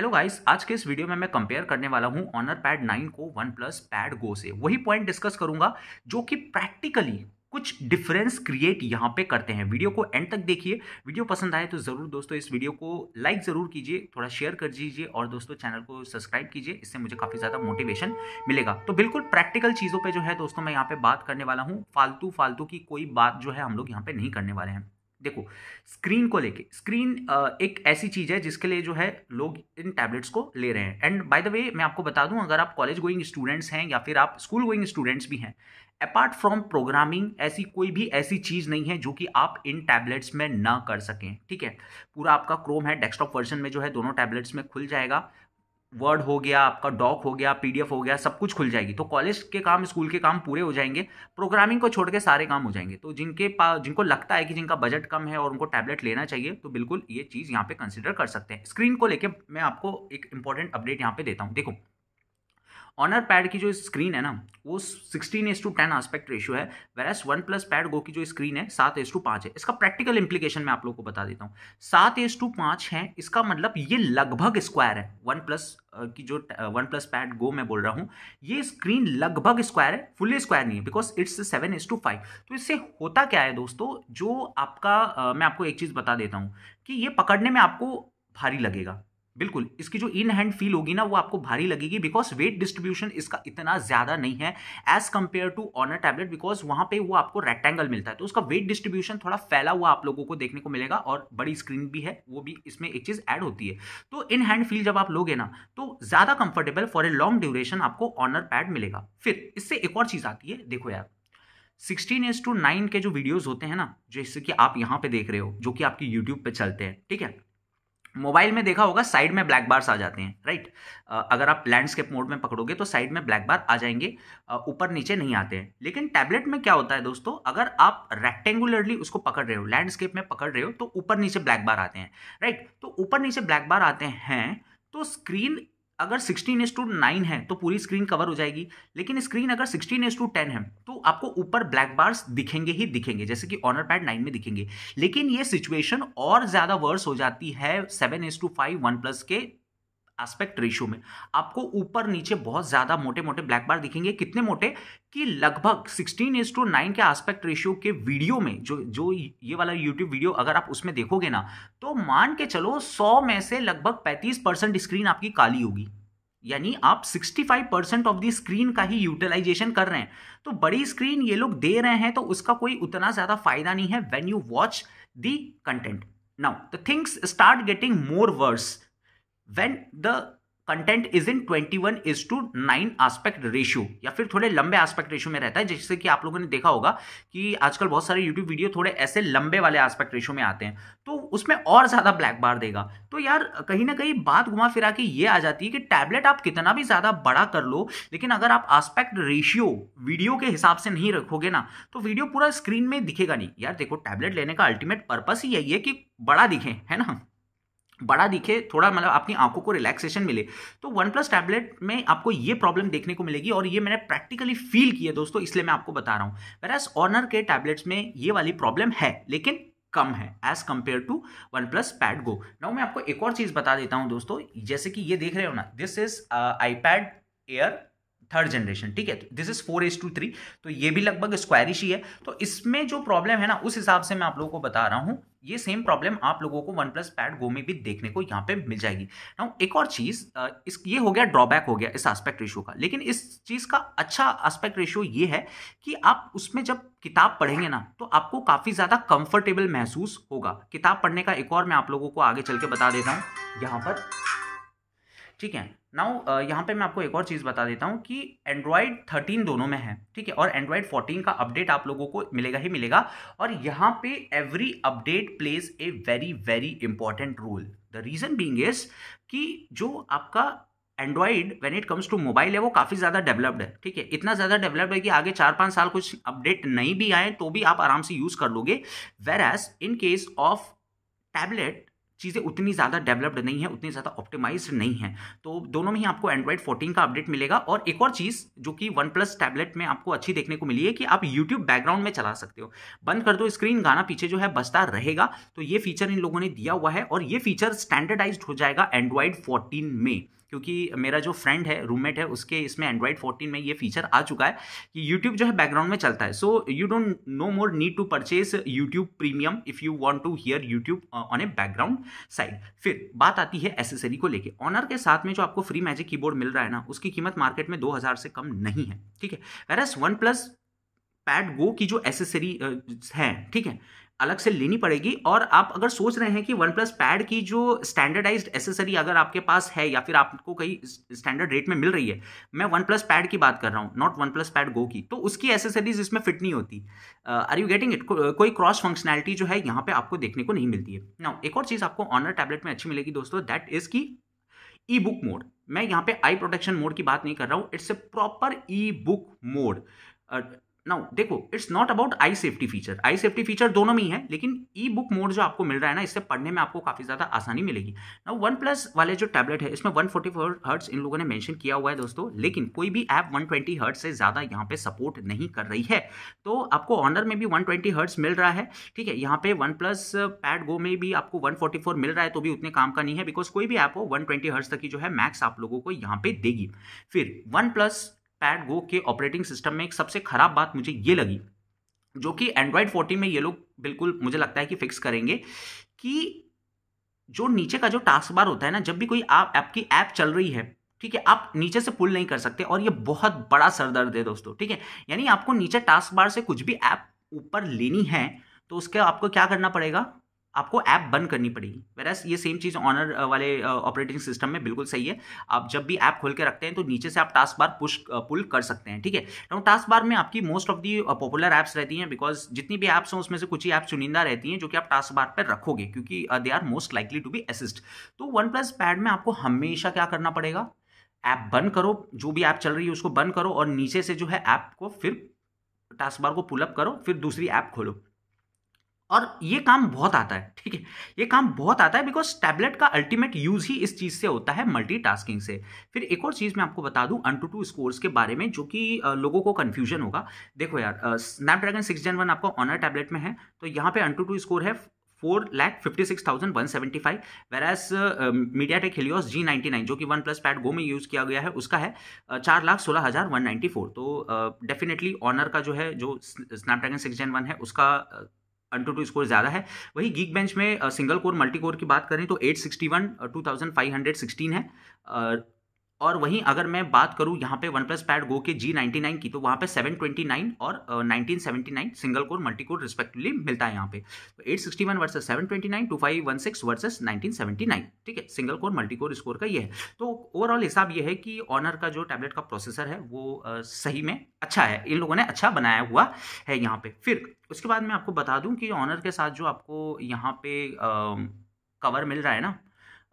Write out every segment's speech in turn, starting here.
Hello guys आज के इस वीडियो में मैं कंपेयर करने वाला हूँ ऑनर पैड 9 को वन प्लस पैड गो से। वही पॉइंट डिस्कस करूँगा जो कि प्रैक्टिकली कुछ डिफरेंस क्रिएट यहाँ पे करते हैं। वीडियो को एंड तक देखिए। वीडियो पसंद आए तो ज़रूर दोस्तों इस वीडियो को लाइक ज़रूर कीजिए, थोड़ा शेयर कर दीजिए और दोस्तों चैनल को सब्सक्राइब कीजिए। इससे मुझे काफ़ी ज़्यादा मोटिवेशन मिलेगा। तो बिल्कुल प्रैक्टिकल चीज़ों पे जो है दोस्तों मैं यहाँ पे बात करने वाला हूँ। फालतू फालतू की कोई बात जो है हम लोग यहाँ पे नहीं करने वाले हैं। देखो स्क्रीन को लेके स्क्रीन एक ऐसी चीज़ है जिसके लिए जो है लोग इन टैबलेट्स को ले रहे हैं। एंड बाय द वे मैं आपको बता दूँ, अगर आप कॉलेज गोइंग स्टूडेंट्स हैं या फिर आप स्कूल गोइंग स्टूडेंट्स भी हैं अपार्ट फ्रॉम प्रोग्रामिंग ऐसी कोई भी ऐसी चीज़ नहीं है जो कि आप इन टैबलेट्स में ना कर सकें, ठीक है? पूरा आपका क्रोम है डेस्कटॉप वर्जन में जो है दोनों टैबलेट्स में खुल जाएगा। वर्ड हो गया, आपका डॉक हो गया पीडीएफ हो गया, सब कुछ खुल जाएगी। तो कॉलेज के काम स्कूल के काम पूरे हो जाएँगे। प्रोग्रामिंग को छोड़ के सारे काम हो जाएँगे। तो जिनके पास जिनको लगता है कि जिनका बजट कम है और उनको टैबलेट लेना चाहिए तो बिल्कुल ये चीज़ यहाँ पे कंसिडर कर सकते हैं। स्क्रीन को लेकर मैं आपको एक इंपॉर्टेंट अपडेट यहाँ पे देता हूँ। देखो ऑनर पैड की जो स्क्रीन है ना, वो sixteen is to ten aspect ratio है वेरस वन प्लस पैड गो की जो स्क्रीन है, सात एस टू पाँच है। इसका प्रैक्टिकल इंप्लीकेशन मैं आप लोग को बता देता हूँ। सात एस टू पाँच है, इसका मतलब ये लगभग स्क्वायर है। वन प्लस की जो वन प्लस पैड गो मैं बोल रहा हूँ, ये स्क्रीन लगभग स्क्वायर है फुल्ली स्क्वायर नहीं है because it's seven is to five तो इससे होता क्या है दोस्तों, जो आपका मैं आपको एक चीज़ बता देता हूँ, कि ये पकड़ने में आपको भारी लगेगा। बिल्कुल, इसकी जो इन हैंड फील होगी ना, वो आपको भारी लगेगी बिकॉज़ वेट डिस्ट्रीब्यूशन इसका इतना ज़्यादा नहीं है as compare to Honor tablet because वहाँ पे वो आपको रेक्टेंगल मिलता है। तो उसका वेट डिस्ट्रीब्यूशन थोड़ा फैला हुआ आप लोगों को देखने को मिलेगा और बड़ी स्क्रीन भी है, वो भी इसमें एक चीज़ ऐड होती है। तो इन हैंड फील जब आप लोगे ना तो ज़्यादा comfortable for a long duration आपको ऑनर पैड मिलेगा। फिर इससे एक और चीज़ आती है, देखो यार सिक्सटीन एस टू नाइन के जो वीडियोज़ होते हैं ना, जैसे कि आप यहाँ पे देख रहे हो, जो कि आपकी यूट्यूब पे चलते हैं, ठीक है? मोबाइल में देखा होगा, साइड में ब्लैक बार्स आ जाते हैं, राइट? अगर आप लैंडस्केप मोड में पकड़ोगे तो साइड में ब्लैक बार आ जाएँगे ऊपर नीचे नहीं आते हैं। लेकिन टैबलेट में क्या होता है दोस्तों, अगर आप रेक्टेंगुलरली उसको पकड़ रहे हो, लैंडस्केप में पकड़ रहे हो तो ऊपर नीचे ब्लैक बार आते हैं, राइट? तो ऊपर नीचे ब्लैक बार आते हैं तो स्क्रीन अगर सिक्सटीन एस टू नाइन है तो पूरी स्क्रीन कवर हो जाएगी। लेकिन स्क्रीन अगर सिक्सटीन एस टू टेन है तो आपको ऊपर ब्लैक बार्स दिखेंगे ही दिखेंगे, जैसे कि ऑनर पैड नाइन में दिखेंगे। लेकिन ये सिचुएशन और ज़्यादा वर्स हो जाती है seven is to five OnePlus के एस्पेक्ट रेशियो में। आपको ऊपर नीचे बहुत ज़्यादा मोटे मोटे ब्लैक बार दिखेंगे। कितने मोटे? कि लगभग 16 एस टू नाइन के एस्पेक्ट रेशियो के वीडियो में, जो जो ये वाला यूट्यूब वीडियो अगर आप उसमें देखोगे ना तो मान के चलो 100 में से लगभग 35 परसेंट स्क्रीन आपकी काली होगी। यानी आप 65 परसेंट ऑफ़ द स्क्रीन का ही यूटिलाइजेशन कर रहे हैं। तो बड़ी स्क्रीन ये लोग दे रहे हैं तो उसका कोई उतना ज़्यादा फ़ायदा नहीं है when you watch the content now the things start getting more worse when the content is in 21 is to nine aspect ratio या फिर थोड़े लंबे आस्पेक्ट रेशियो में रहता है जैसे कि आप लोगों ने देखा होगा कि आजकल बहुत सारे यूट्यूब वीडियो थोड़े ऐसे लंबे वाले आस्पेक्ट रेशियो में आते हैं। तो उसमें और ज़्यादा ब्लैक बार देगा। तो यार, कहीं ना कहीं बात घुमा फिरा के ये आ जाती है कि टैबलेट आप कितना भी ज़्यादा बड़ा कर लो, लेकिन अगर आप आस्पेक्ट रेशियो वीडियो के हिसाब से नहीं रखोगे ना तो वीडियो पूरा स्क्रीन में दिखेगा नहीं। यार देखो टैबलेट लेने का अल्टीमेट पर्पस ही यही है कि बड़ा दिखे, है ना? बड़ा दिखे, थोड़ा मतलब आपकी आँखों को रिलैक्सेशन मिले तो वन प्लस टैबलेट में आपको ये प्रॉब्लम देखने को मिलेगी और ये मैंने प्रैक्टिकली फील किया दोस्तों, इसलिए मैं आपको बता रहा हूँ। बैरस ऑनर के टैबलेट्स में ये वाली प्रॉब्लम है, लेकिन कम है as compare to OnePlus Pad Go now मैं आपको एक और चीज़ बता देता हूँ दोस्तों, जैसे कि ये देख रहे हो ना this is iPad Air third generation, ठीक है? This is four is to three तो ये भी लगभग स्क्वायरिश ही है। तो इसमें जो प्रॉब्लम है ना, उस हिसाब से मैं आप लोगों को बता रहा हूँ, ये सेम प्रॉब्लम आप लोगों को वन प्लस पैड गो में भी देखने को यहाँ पे मिल जाएगी। नाउ एक और चीज़ इस, ये हो गया ड्रॉबैक हो गया इस एस्पेक्ट रेशियो का। लेकिन इस चीज़ का अच्छा एस्पेक्ट रेशियो ये है कि आप उसमें जब किताब पढ़ेंगे ना तो आपको काफ़ी ज़्यादा कंफर्टेबल महसूस होगा। किताब पढ़ने का एक और मैं आप लोगों को आगे चल के बता देता हूँ। यहाँ पर, ठीक है? नाउ यहाँ पे मैं आपको एक और चीज़ बता देता हूँ कि एंड्रॉयड 13 दोनों में है, ठीक है? और एंड्रॉयड 14 का अपडेट आप लोगों को मिलेगा ही मिलेगा। और यहाँ पे every update plays a very very important role the reason being is कि जो आपका Android when it comes to mobile है, वो काफ़ी ज़्यादा डेवलप्ड है, ठीक है? इतना ज़्यादा डेवलप्ड है कि आगे चार पाँच साल कुछ अपडेट नहीं भी आए तो भी आप आराम से यूज़ कर लोगे। Whereas in case of tablet चीज़ें उतनी ज़्यादा डेवलप्ड नहीं है, उतनी ज़्यादा ऑप्टिमाइज नहीं है। तो दोनों में ही आपको एंड्रॉइड 14 का अपडेट मिलेगा। और एक और चीज़ जो कि वन प्लस टैबलेट में आपको अच्छी देखने को मिली है कि आप यूट्यूब बैकग्राउंड में चला सकते हो। बंद कर दो स्क्रीन गाना पीछे जो है बसता रहेगा। तो ये फीचर इन लोगों ने दिया हुआ है और ये फीचर स्टैंडर्डाइज हो जाएगा एंड्रॉइड फोर्टीन में। क्योंकि मेरा जो फ्रेंड है रूममेट है, उसके इसमें एंड्रॉइड 14 में ये फीचर आ चुका है कि यूट्यूब जो है बैकग्राउंड में चलता है। So you don't no more need to purchase YouTube premium if you want to hear YouTube on a background side फिर बात आती है एसेसरी को लेके। ऑनर के साथ में जो आपको फ्री मैजिक कीबोर्ड मिल रहा है ना, उसकी कीमत मार्केट में दो हज़ार से कम नहीं है। ठीक है? वेरस वन प्लस पैड गो की जो एसेसरी है, ठीक है अलग से लेनी पड़ेगी और आप अगर सोच रहे हैं कि वन प्लस पैड की जो स्टैंडर्डाइज्ड एसेसरी अगर आपके पास है या फिर आपको कहीं स्टैंडर्ड रेट में मिल रही है, मैं वन प्लस पैड की बात कर रहा हूँ नॉट वन प्लस पैड गो की तो उसकी एसेसरीज इसमें फिट नहीं होती। आर यू गेटिंग इट कोई क्रॉस फंक्शनैलिटी जो है यहाँ पर आपको देखने को नहीं मिलती है। ना एक और चीज़ आपको ऑनर टैबलेट में अच्छी मिलेगी दोस्तों दैट इज़ की ई बुक मोड मैं यहाँ पे आई प्रोटेक्शन मोड की बात नहीं कर रहा हूँ it's a proper e book mode now देखो it's not about eye safety feature eye safety feature दोनों में ही है, लेकिन ई बुक मोड जो आपको मिल रहा है ना, इससे पढ़ने में आपको काफ़ी ज़्यादा आसानी मिलेगी. नाउ वन प्लस वाले जो टैबलेट है, इसमें वन फोर्टी फोर हर्ट्स इन लोगों ने मेंशन किया हुआ है दोस्तों, लेकिन कोई भी ऐप वन ट्वेंटी हर्ट से ज़्यादा यहाँ पे सपोर्ट नहीं कर रही है. तो आपको ऑनर में भी वन ट्वेंटी हर्ट्स मिल रहा है, ठीक है? यहाँ पे वन प्लस पैड गो में भी आपको वन फोर्टी फोर मिल रहा है तो भी उतने काम का नहीं है बिकॉज़ कोई भी ऐप हो वन ट्वेंटी हर्ट्स तक की जो है मैक्स आप लोगों को यहाँ पे देगी. फिर वन प्लस पैड गो के ऑपरेटिंग सिस्टम में एक सबसे खराब बात मुझे ये लगी, जो कि एंड्रॉयड 14 में ये लोग बिल्कुल मुझे लगता है कि फिक्स करेंगे, कि जो नीचे का जो टास्क बार होता है ना, जब भी कोई आप, आपकी ऐप चल रही है, ठीक है, आप नीचे से पुल नहीं कर सकते और ये बहुत बड़ा सरदर्द है दोस्तों, ठीक है, यानी आपको नीचे टास्क बार से कुछ भी ऐप ऊपर लेनी है तो उसके आपको क्या करना पड़ेगा? आपको ऐप बंद करनी पड़ेगी। वेरस ये सेम चीज़ ऑनर वाले ऑपरेटिंग सिस्टम में बिल्कुल सही है। आप जब भी ऐप खोल के रखते हैं तो नीचे से आप टास्क बार पुश पुल कर सकते हैं, ठीक है? तो टास्क बार में आपकी most of the popular apps रहती हैं बिकॉज़ जितनी भी ऐप्स हैं उसमें से कुछ ही ऐप चुनिंदा रहती हैं जो कि आप टास्क बार पर रखोगे क्योंकि they are most likely to be assist तो वन प्लस पैड में आपको हमेशा क्या करना पड़ेगा? ऐप बंद करो, जो भी ऐप चल रही है उसको बंद करो और नीचे से जो है ऐप को फिर टास्क बार को पुलअप करो, फिर दूसरी ऐप खोलो। और ये काम बहुत आता है ठीक है? ये काम बहुत आता है बिकॉज़ टैबलेट का अल्टीमेट यूज़ ही इस चीज़ से होता है मल्टीटास्किंग से। फिर एक और चीज़ मैं आपको बता दूँ अन टू टू स्कोर्स के बारे में जो कि लोगों को कन्फ्यूज़न होगा। देखो यार स्नैपड्रैगन सिक्स जेन वन आपका ऑनर टैबलेट में है तो यहाँ पे अन टू टू स्कोर है four lakh fifty six thousand one seventy five वेराज MediaTek Helio G ninety nine जो कि वन प्लस पैड गो में यूज़ किया गया है उसका है चार लाख सोलह हज़ार वन नाइन्टी फोर तो डेफिनेटली uh, ऑनर का जो है जो स्नैपड्रैगन सिक्स जेन वन है उसका अन टू टू स्कोर ज़्यादा है। वही गीक बेंच में सिंगल कोर मल्टी कोर की बात करें तो eight sixty one two thousand five hundred sixteen है। और वहीं अगर मैं बात करूँ यहाँ पे वन प्लस पैड गो के जी नाइन्टी नाइन की तो वहाँ पे सेवन ट्वेंटी नाइन और nineteen seventy nine single core multi core respectively मिलता है यहाँ पे। तो eight sixty one versus seven twenty nine two five one six versus nineteen seventy nine ठीक है? Single core multi core score का ये है। तो ओवरऑल हिसाब ये है कि ऑनर का जो टैबलेट का प्रोसेसर है वो uh, सही में अच्छा है। इन लोगों ने अच्छा बनाया हुआ है यहाँ पे। फिर उसके बाद मैं आपको बता दूँ कि ऑनर के साथ जो आपको यहाँ पे कवर मिल रहा है ना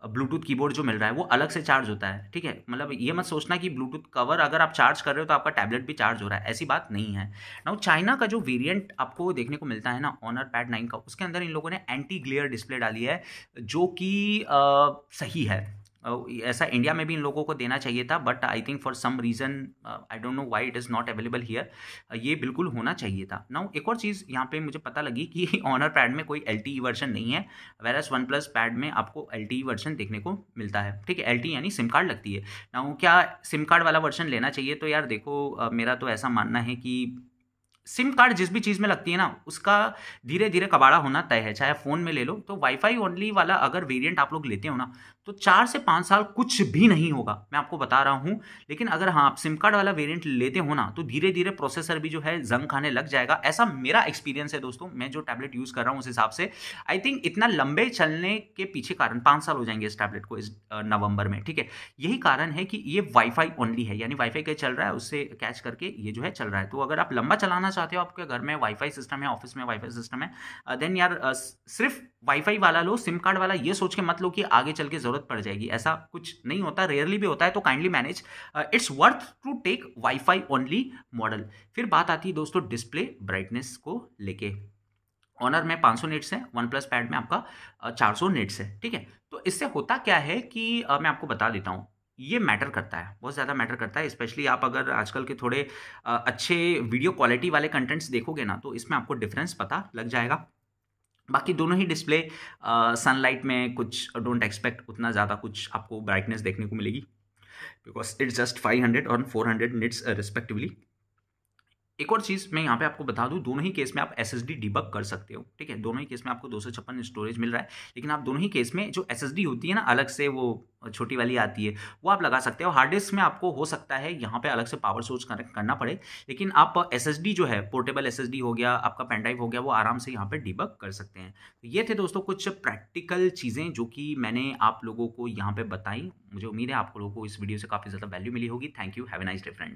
ब्लूटूथ कीबोर्ड जो मिल रहा है, वो अलग से चार्ज होता है, ठीक है? मतलब ये मत सोचना कि ब्लूटूथ कवर अगर आप चार्ज कर रहे हो तो आपका टैबलेट भी चार्ज हो रहा है, ऐसी बात नहीं है। ना चाइना का जो वेरिएंट आपको देखने को मिलता है ना ऑनर पैड नाइन का, उसके अंदर इन लोगों ने एंटी ग्लेयर डिस्प्ले डाली है, जो कि सही है। ऐसा इंडिया में भी इन लोगों को देना चाहिए था but I think for some reason I don't know why it is not available here ये बिल्कुल होना चाहिए था। नाउ एक और चीज़ यहाँ पे मुझे पता लगी कि ऑनर पैड में कोई LTE वर्जन नहीं है वेरस वन प्लस पैड में आपको LTE वर्जन देखने को मिलता है। ठीक है एल यानी सिम कार्ड लगती है। नाउ क्या सिम कार्ड वाला वर्जन लेना चाहिए? तो यार देखो मेरा तो ऐसा मानना है कि सिम कार्ड जिस भी चीज़ में लगती है ना, उसका धीरे धीरे कबाड़ा होना तय है। चाहे फ़ोन में ले लो तो वाईफाई ओनली वाला अगर वेरिएंट आप लोग लेते हो ना तो चार से पाँच साल कुछ भी नहीं होगा, मैं आपको बता रहा हूँ। लेकिन अगर हाँ आप सिम कार्ड वाला वेरिएंट लेते हो ना तो धीरे धीरे प्रोसेसर भी जो है जंग खाने लग जाएगा। ऐसा मेरा एक्सपीरियंस है दोस्तों, मैं जो टैबलेट यूज़ कर रहा हूँ उस हिसाब से। आई थिंक इतना लंबे चलने के पीछे कारण पाँच साल हो जाएँगे इस टैबलेट को इस नवंबर में, ठीक है? यही कारण है कि ये वाईफाई ओनली है, यानी वाईफाई के चल रहा है, उससे कैच करके ये जो है चल रहा है। तो अगर आप लंबा चलाना चाहते हो, आपके घर में वाईफाई सिस्टम है ऑफ़िस में वाईफाई सिस्टम है देन यार सिर्फ़ वाईफाई वाला लो सिम कार्ड वाला ये सोच के मत लो कि आगे चल के ज़रूरत पड़ जाएगी। ऐसा कुछ नहीं होता रेयरली भी होता है तो kindly manage it's worth to take WiFi only model फिर बात आती है दोस्तों डिस्प्ले ब्राइटनेस को लेके। ऑनर में 500 नेट्स हैं वन प्लस पैड में आपका 400 नेट्स है, ठीक है? तो इससे होता क्या है कि मैं आपको बता देता हूँ, ये मैटर करता है, बहुत ज़्यादा मैटर करता है स्पेशली आप अगर आजकल के थोड़े अच्छे वीडियो क्वालिटी वाले कंटेंट्स देखोगे ना तो इसमें आपको डिफरेंस पता लग जाएगा। बाकी दोनों ही डिस्प्ले सनलाइट में कुछ डोंट एक्सपेक्ट उतना ज़्यादा कुछ आपको ब्राइटनेस देखने को मिलेगी। बिकॉज़ इट्स जस्ट 500 और 400 निट्स रिस्पेक्टिवली एक और चीज़ मैं यहाँ पे आपको बता दूँ, दोनों ही केस में आप एस एस डी डिबक कर सकते हो, ठीक है? दोनों ही केस में आपको दो सौ छप्पन स्टोरेज मिल रहा है, लेकिन आप दोनों ही केस में जो एस एस डी होती है ना, अलग से वो छोटी वाली आती है, वो आप लगा सकते हो। हार्ड डिस्क में आपको हो सकता है यहाँ पे अलग से पावर सोर्स कनेक्ट करना पड़े, लेकिन आप एस एस डी जो है पोर्टेबल एस एस डी हो गया, आपका पेनड्राइव हो गया, वो आराम से यहाँ पर डिबक कर सकते हैं। तो ये थे दोस्तों कुछ प्रैक्टिकल चीज़ें जो कि मैंने आप लोगों को यहाँ पर बताई, मुझे उम्मीद है आप लोगों को इस वीडियो से काफ़ी ज़्यादा वैल्यू मिली होगी। Thank you have a nice day friends